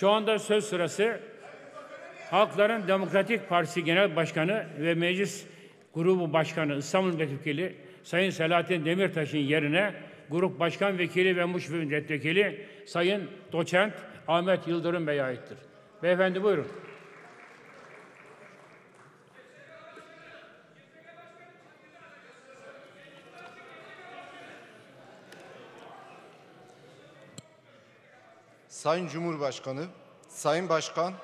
Şu anda söz sırası Halkların Demokratik Partisi Genel Başkanı ve Meclis Grubu Başkanı İstanbul Milletvekili Sayın Selahattin Demirtaş'ın yerine Grup Başkan Vekili ve Muş Milletvekili Sayın Doçent Ahmet Yıldırım Bey'e aittir. Beyefendi buyurun. Sayın Cumhurbaşkanı, Sayın Başkan,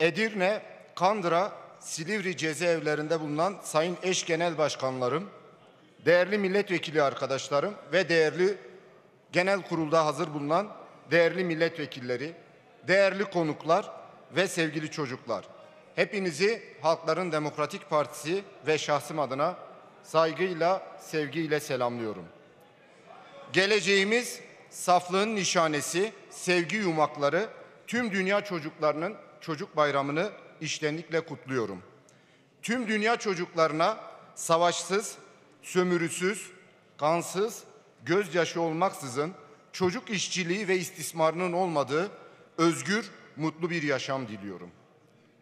Edirne, Kandıra, Silivri cezaevlerinde bulunan Sayın Eş Genel Başkanlarım, değerli milletvekili arkadaşlarım ve değerli genel kurulda hazır bulunan değerli milletvekilleri, değerli konuklar ve sevgili çocuklar. Hepinizi Halkların Demokratik Partisi ve şahsım adına saygıyla, sevgiyle selamlıyorum. Geleceğimiz saflığın nişanesi, sevgi yumakları tüm dünya çocuklarının çocuk bayramını iştenlikle kutluyorum. Tüm dünya çocuklarına savaşsız, sömürüsüz, kansız, gözyaşı olmaksızın çocuk işçiliği ve istismarının olmadığı özgür, mutlu bir yaşam diliyorum.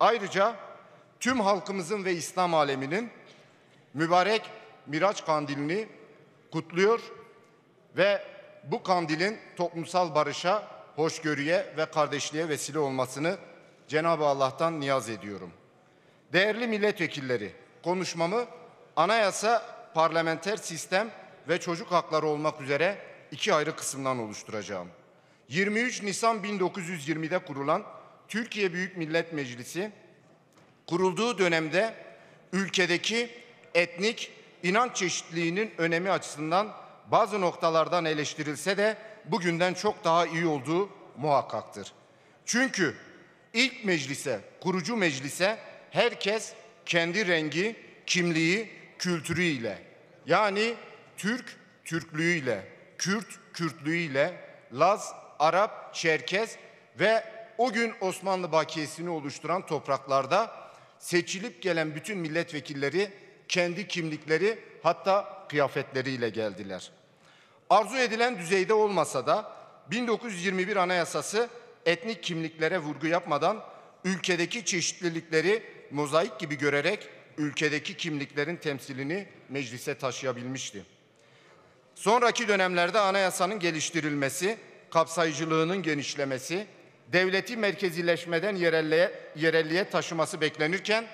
Ayrıca tüm halkımızın ve İslam aleminin mübarek Miraç kandilini kutluyor ve bu kandilin toplumsal barışa, hoşgörüye ve kardeşliğe vesile olmasını Cenab-ı Allah'tan niyaz ediyorum. Değerli milletvekilleri, konuşmamı anayasa, parlamenter sistem ve çocuk hakları olmak üzere iki ayrı kısımdan oluşturacağım. 23 Nisan 1920'de kurulan Türkiye Büyük Millet Meclisi kurulduğu dönemde ülkedeki etnik inanç çeşitliliğinin önemi açısından bazı noktalardan eleştirilse de bugünden çok daha iyi olduğu muhakkaktır. Çünkü ilk meclise, kurucu meclise herkes kendi rengi, kimliği, kültürüyle yani Türk Türklüğüyle, Kürt Kürtlüğüyle, Laz, Arap, Çerkez ve o gün Osmanlı bakiyesini oluşturan topraklarda seçilip gelen bütün milletvekilleri kendi kimlikleri hatta kıyafetleriyle geldiler. Arzu edilen düzeyde olmasa da 1921 Anayasası etnik kimliklere vurgu yapmadan ülkedeki çeşitlilikleri mozaik gibi görerek ülkedeki kimliklerin temsilini meclise taşıyabilmişti. Sonraki dönemlerde anayasanın geliştirilmesi, kapsayıcılığının genişlemesi, devleti merkezileşmeden yerelliğe, yerelliğe taşıması beklenirken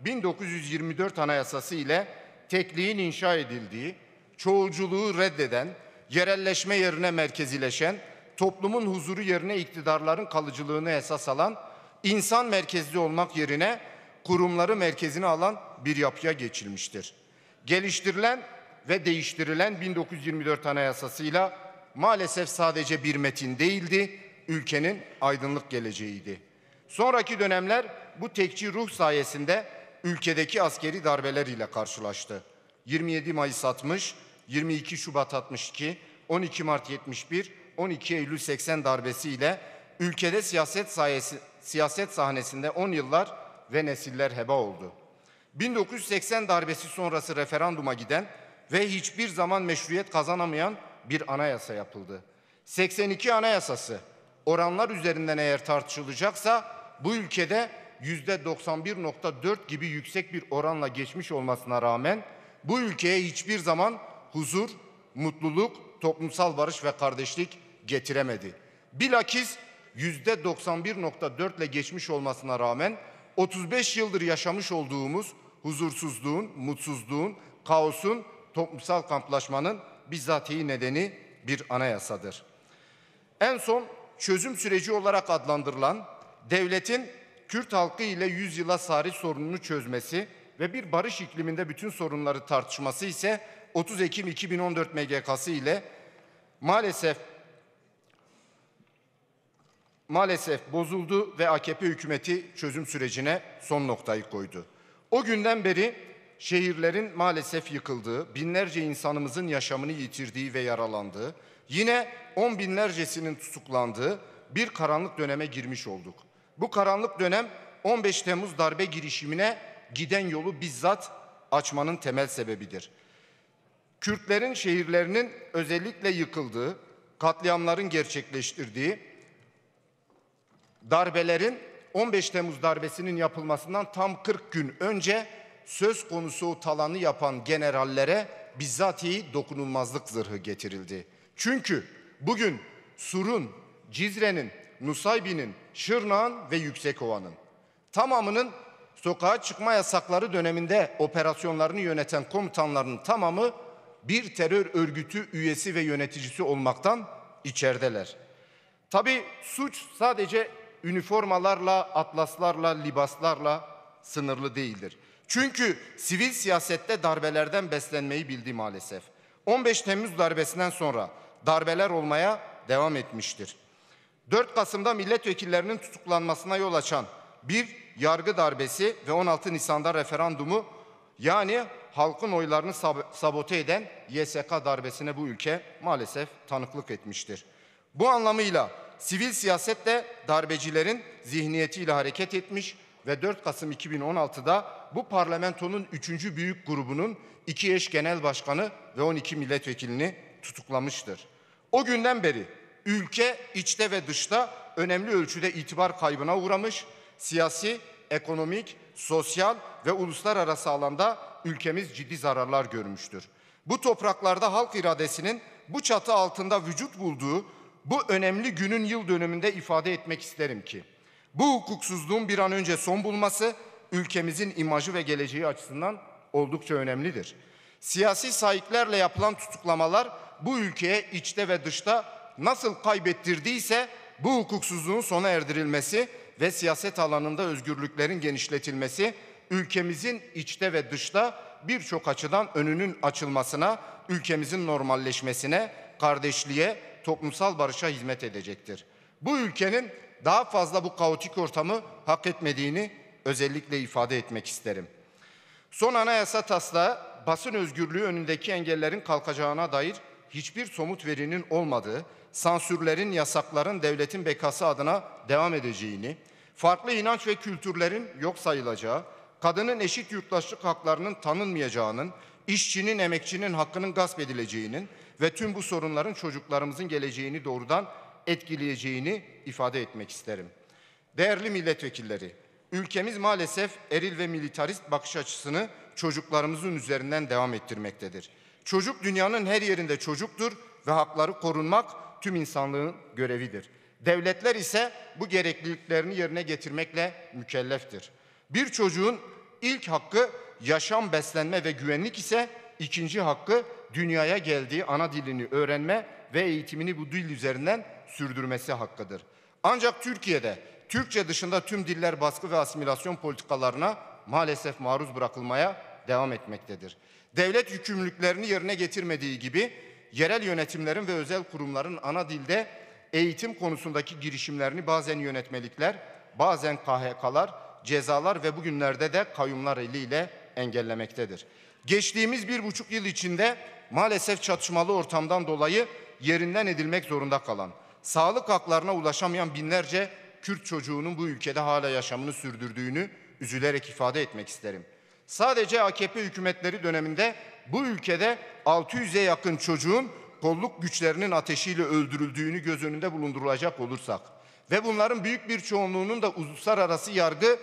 1924 Anayasası ile tekliğin inşa edildiği, çoğulculuğu reddeden, yerelleşme yerine merkezileşen, toplumun huzuru yerine iktidarların kalıcılığını esas alan, insan merkezli olmak yerine kurumları merkezine alan bir yapıya geçilmiştir. Geliştirilen ve değiştirilen 1924 Anayasası'yla maalesef sadece bir metin değildi, ülkenin aydınlık geleceğiydi. Sonraki dönemler bu tekçi ruh sayesinde ülkedeki askeri darbeler ile karşılaştı. 27 Mayıs 60, 22 Şubat 62, 12 Mart 71, 12 Eylül 80 darbesiyle ülkede siyaset sayesi, siyaset sahnesinde 10 yıllar ve nesiller heba oldu. 1980 darbesi sonrası referanduma giden ve hiçbir zaman meşruiyet kazanamayan bir anayasa yapıldı. 82 anayasası oranlar üzerinden eğer tartışılacaksa bu ülkede yüzde 91.4 gibi yüksek bir oranla geçmiş olmasına rağmen bu ülkeye hiçbir zaman huzur, mutluluk, toplumsal barış ve kardeşlik getiremedi. Bilakis yüzde 91.4 ile geçmiş olmasına rağmen 35 yıldır yaşamış olduğumuz huzursuzluğun, mutsuzluğun, kaosun, toplumsal kamplaşmanın bizzatihi nedeni bir anayasadır. En son çözüm süreci olarak adlandırılan devletin Kürt halkı ile 100 yıla sari sorununu çözmesi ve bir barış ikliminde bütün sorunları tartışması ise 30 Ekim 2014 MGK'sı ile maalesef maalesef bozuldu ve AKP hükümeti çözüm sürecine son noktayı koydu. O günden beri şehirlerin maalesef yıkıldığı, binlerce insanımızın yaşamını yitirdiği ve yaralandığı, yine on binlercesinin tutuklandığı bir karanlık döneme girmiş olduk. Bu karanlık dönem 15 Temmuz darbe girişimine giden yolu bizzat açmanın temel sebebidir. Kürtlerin şehirlerinin özellikle yıkıldığı, katliamların gerçekleştirdiği, darbelerin 15 Temmuz darbesinin yapılmasından tam 40 gün önce söz konusu talanı yapan generallere bizzatihi dokunulmazlık zırhı getirildi. Çünkü bugün Sur'un, Cizre'nin, Nusaybin'in, Şırnak'ın ve Yüksekova'nın tamamının sokağa çıkma yasakları döneminde operasyonlarını yöneten komutanların tamamı bir terör örgütü üyesi ve yöneticisi olmaktan içerideler. Tabi suç sadece üniformalarla, atlaslarla, libaslarla sınırlı değildir. Çünkü sivil siyasette darbelerden beslenmeyi bildi maalesef. 15 Temmuz darbesinden sonra darbeler olmaya devam etmiştir. 4 Kasım'da milletvekillerinin tutuklanmasına yol açan bir yargı darbesi ve 16 Nisan'da referandumu yani halkın oylarını sabote eden YSK darbesine bu ülke maalesef tanıklık etmiştir. Bu anlamıyla sivil siyasetle darbecilerin zihniyetiyle hareket etmiş ve 4 Kasım 2016'da bu parlamentonun 3. büyük grubunun iki eş genel başkanı ve 12 milletvekilini tutuklamıştır. O günden beri ülke içte ve dışta önemli ölçüde itibar kaybına uğramış, siyasi, ekonomik, sosyal ve uluslararası alanda ülkemiz ciddi zararlar görmüştür. Bu topraklarda halk iradesinin bu çatı altında vücut bulduğu bu önemli günün yıl dönümünde ifade etmek isterim ki bu hukuksuzluğun bir an önce son bulması ülkemizin imajı ve geleceği açısından oldukça önemlidir. Siyasi sahiplerle yapılan tutuklamalar bu ülkeye içte ve dışta nasıl kaybettirdiyse bu hukuksuzluğun sona erdirilmesi ve siyaset alanında özgürlüklerin genişletilmesi ülkemizin içte ve dışta birçok açıdan önünün açılmasına, ülkemizin normalleşmesine, kardeşliğe, toplumsal barışa hizmet edecektir. Bu ülkenin daha fazla bu kaotik ortamı hak etmediğini özellikle ifade etmek isterim. Son anayasa taslağı basın özgürlüğü önündeki engellerin kalkacağına dair hiçbir somut verinin olmadığı, sansürlerin, yasakların devletin bekası adına devam edeceğini, farklı inanç ve kültürlerin yok sayılacağı, kadının eşit yurttaşlık haklarının tanınmayacağının, işçinin, emekçinin hakkının gasp edileceğinin ve tüm bu sorunların çocuklarımızın geleceğini doğrudan etkileyeceğini ifade etmek isterim. Değerli milletvekilleri, ülkemiz maalesef eril ve militarist bakış açısını çocuklarımızın üzerinden devam ettirmektedir. Çocuk dünyanın her yerinde çocuktur ve hakları korunmak tüm insanlığın görevidir. Devletler ise bu gerekliliklerini yerine getirmekle mükelleftir. Bir çocuğun ilk hakkı yaşam, beslenme ve güvenlik ise ikinci hakkı dünyaya geldiği ana dilini öğrenme ve eğitimini bu dil üzerinden sürdürmesi hakkıdır. Ancak Türkiye'de Türkçe dışında tüm diller baskı ve asimilasyon politikalarına maalesef maruz bırakılmaya devam etmektedir. Devlet yükümlülüklerini yerine getirmediği gibi yerel yönetimlerin ve özel kurumların ana dilde eğitim konusundaki girişimlerini bazen yönetmelikler, bazen KHK'lar, cezalar ve bugünlerde de kayyumlar eliyle engellemektedir. Geçtiğimiz bir buçuk yıl içinde maalesef çatışmalı ortamdan dolayı yerinden edilmek zorunda kalan, sağlık haklarına ulaşamayan binlerce Kürt çocuğunun bu ülkede hala yaşamını sürdürdüğünü üzülerek ifade etmek isterim. Sadece AKP hükümetleri döneminde bu ülkede 600'e yakın çocuğun kolluk güçlerinin ateşiyle öldürüldüğünü göz önünde bulundurulacak olursak ve bunların büyük bir çoğunluğunun da uluslararası yargı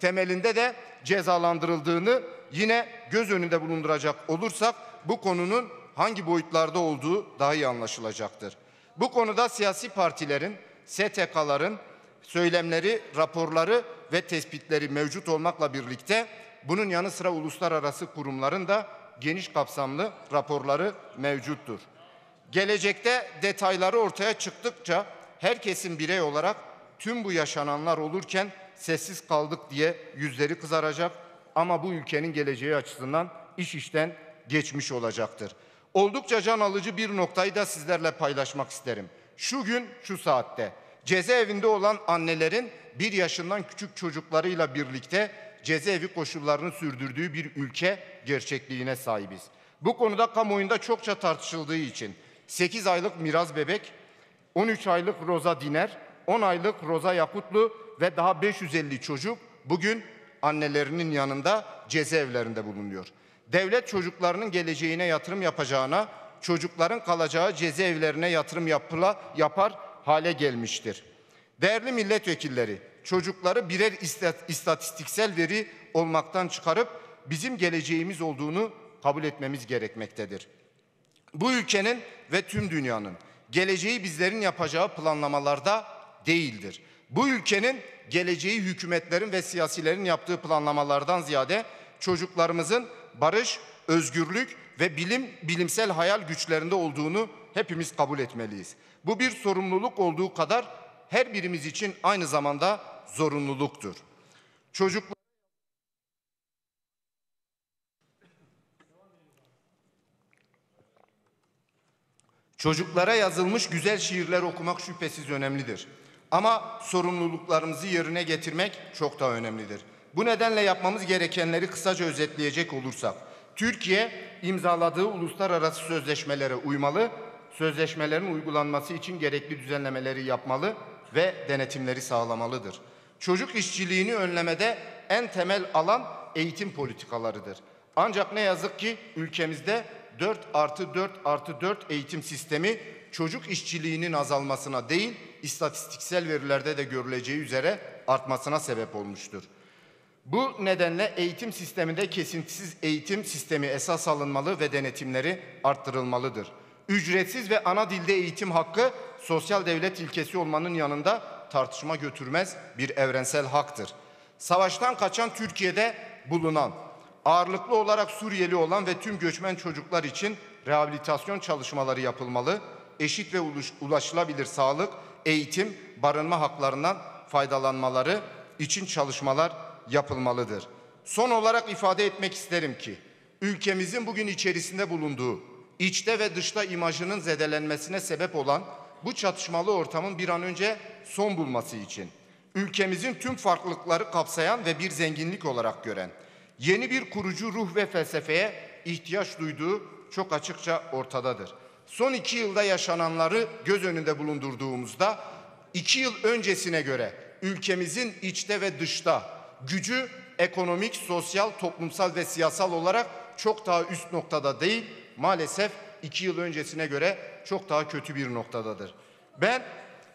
temelinde de cezalandırıldığını yine göz önünde bulunduracak olursak bu konunun hangi boyutlarda olduğu daha iyi anlaşılacaktır. Bu konuda siyasi partilerin, STK'ların söylemleri, raporları ve tespitleri mevcut olmakla birlikte bunun yanı sıra uluslararası kurumların da geniş kapsamlı raporları mevcuttur. Gelecekte detayları ortaya çıktıkça herkesin birey olarak tüm bu yaşananlar olurken sessiz kaldık diye yüzleri kızaracak ama bu ülkenin geleceği açısından iş işten geçmiş olacaktır. Oldukça can alıcı bir noktayı da sizlerle paylaşmak isterim. Şu gün şu saatte cezaevinde olan annelerin bir yaşından küçük çocuklarıyla birlikte cezaevi koşullarını sürdürdüğü bir ülke gerçekliğine sahibiz. Bu konuda kamuoyunda çokça tartışıldığı için 8 aylık Miraz Bebek, 13 aylık Roza Diner, 10 aylık Roza Yakutlu ve daha 550 çocuk bugün annelerinin yanında cezaevlerinde bulunuyor. Devlet çocuklarının geleceğine yatırım yapacağına çocukların kalacağı cezaevlerine yatırım yapıla, yapar hale gelmiştir. Değerli milletvekilleri, çocukları birer istat- istatistiksel veri olmaktan çıkarıp bizim geleceğimiz olduğunu kabul etmemiz gerekmektedir. Bu ülkenin ve tüm dünyanın geleceği bizlerin yapacağı planlamalarda değildir. Bu ülkenin geleceği hükümetlerin ve siyasilerin yaptığı planlamalardan ziyade çocuklarımızın barış, özgürlük ve bilim bilimsel hayal güçlerinde olduğunu hepimiz kabul etmeliyiz. Bu bir sorumluluk olduğu kadar her birimiz için aynı zamanda zorunluluktur. Çocuk Çocuklara yazılmış güzel şiirler okumak şüphesiz önemlidir. Ama sorumluluklarımızı yerine getirmek çok daha önemlidir. Bu nedenle yapmamız gerekenleri kısaca özetleyecek olursak, Türkiye imzaladığı uluslararası sözleşmelere uymalı, sözleşmelerin uygulanması için gerekli düzenlemeleri yapmalı ve denetimleri sağlamalıdır. Çocuk işçiliğini önlemede en temel alan eğitim politikalarıdır. Ancak ne yazık ki ülkemizde 4 artı 4 artı 4 eğitim sistemi çocuk işçiliğinin azalmasına değil, istatistiksel verilerde de görüleceği üzere artmasına sebep olmuştur. Bu nedenle eğitim sisteminde kesintisiz eğitim sistemi esas alınmalı ve denetimleri arttırılmalıdır. Ücretsiz ve ana dilde eğitim hakkı sosyal devlet ilkesi olmanın yanında tartışma götürmez bir evrensel haktır. Savaştan kaçan Türkiye'de bulunan, ağırlıklı olarak Suriyeli olan ve tüm göçmen çocuklar için rehabilitasyon çalışmaları yapılmalı, eşit ve ulaşılabilir sağlık, eğitim, barınma haklarından faydalanmaları için çalışmalar yapılmalıdır. Son olarak ifade etmek isterim ki ülkemizin bugün içerisinde bulunduğu içte ve dışta imajının zedelenmesine sebep olan bu çatışmalı ortamın bir an önce son bulması için ülkemizin tüm farklılıkları kapsayan ve bir zenginlik olarak gören yeni bir kurucu ruh ve felsefeye ihtiyaç duyduğu çok açıkça ortadadır. Son iki yılda yaşananları göz önünde bulundurduğumuzda iki yıl öncesine göre ülkemizin içte ve dışta gücü ekonomik, sosyal, toplumsal ve siyasal olarak çok daha üst noktada değil, maalesef iki yıl öncesine göre çok daha kötü bir noktadadır. Ben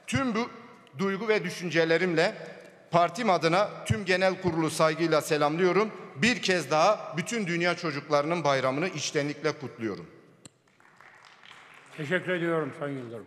tüm bu duygu ve düşüncelerimle partim adına tüm genel kurulu saygıyla selamlıyorum. Bir kez daha bütün dünya çocuklarının bayramını içtenlikle kutluyorum. Teşekkür ediyorum Sayın Yıldırım.